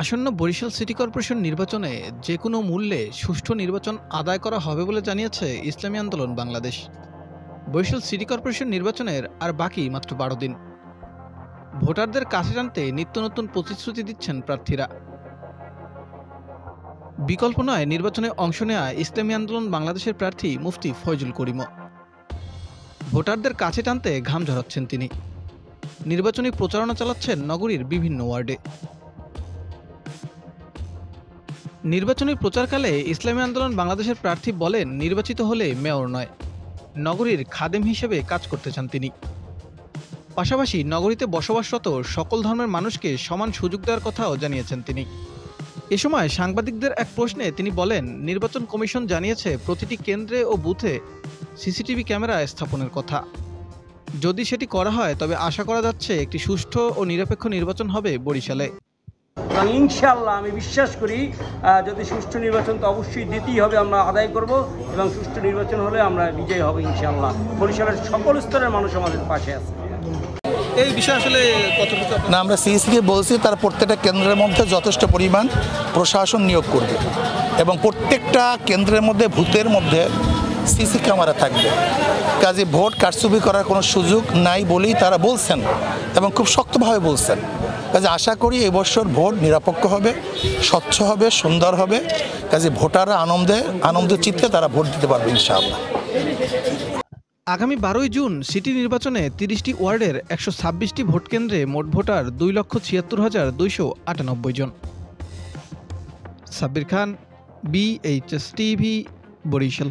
আসন্ন Barishal city corporation নির্বাচনে যে কোনো মূল্যে সুষ্ঠু নির্বাচন আদায় করা হবে বলে জানিয়েছে ইসলামী আন্দোলন বাংলাদেশ। বরিশাল সিটি কর্পোরেশন নির্বাচনের আর বাকি মাত্র বারো দিন। ভোটারদের কাছে টানতে নিত্য নতুন প্রতিশ্রুতি দিচ্ছেন প্রার্থীরা। বিকল্প নয়, নির্বাচনে অংশ নেওয়া ইসলামী আন্দোলন বাংলাদেশের প্রার্থী মুফতি ফয়জুল করিমও। ভোটারদের কাছে টানতে ঘাম ঝরাচ্ছেন তিনি। নির্বাচনী প্রচারণা চালাচ্ছেন নগরীর বিভিন্ন ওয়ার্ডে। নির্বাচনী প্রচারকালে ইসলামী আন্দোলন বাংলাদেশের প্রার্থী বলেন, নির্বাচিত হলে মেয়র নয়, নগরীর খাদেম হিসেবে কাজ করতে চান তিনি। পাশাপাশি নগরীতে বসবাসরত সকল ধর্মের মানুষকে সমান সুযোগ দেওয়ার কথাও জানিয়েছেন তিনি। এ সময় সাংবাদিকদের এক প্রশ্নে তিনি বলেন, নির্বাচন কমিশন জানিয়েছে, প্রতিটি কেন্দ্রে ও বুথে সিসিটিভি ক্যামেরা স্থাপনের কথা। যদি সেটি করা হয়, তবে আশা করা যাচ্ছে, একটি সুষ্ঠু ও নিরপেক্ষ নির্বাচন হবে বরিশালে। এবং ইনশাল্লাহ আমি বিশ্বাস করি যদি সুষ্ঠু নির্বাচন তো অবশ্যই দিতেই হবে আমরা আদায় করব এবং সুষ্ঠু নির্বাচন হলে আমরা বিজয়ী হব ইনশাল্লাহ বরিশালের সকল স্তরের মানুষ আমাদের পাশে আছে। এই বিষয়ে আসলে কতটুকু না আমরা সিইসিকে বলছি তারা প্রত্যেকটা কেন্দ্রের মধ্যে যথেষ্ট পরিমাণ প্রশাসন নিয়োগ করবে এবং প্রত্যেকটা কেন্দ্রের মধ্যে ভূতের মধ্যে সিসি ক্যামেরা থাকবে। কাজে ভোট কারচুপি করার কোনো সুযোগ নাই বলেই তারা বলছেন এবং খুব শক্তভাবে বলছেন। কাজে আশা করি এবছর ভোট নিরপেক্ষ হবে, স্বচ্ছ হবে, সুন্দর হবে। কাজে ভোটাররা আনন্দে আনন্দ চিত্তে তারা ভোট দিতে পারবে ইনশাআল্লাহ। আগামী বারোই জুন সিটি নির্বাচনে তিরিশটি ওয়ার্ডের একশো ছাব্বিশটি ভোট কেন্দ্রে মোট ভোটার দুই লক্ষ ছিয়াত্তর হাজার দুইশো আটানব্বই জন। Sabbir Khan BHS TV Barishal.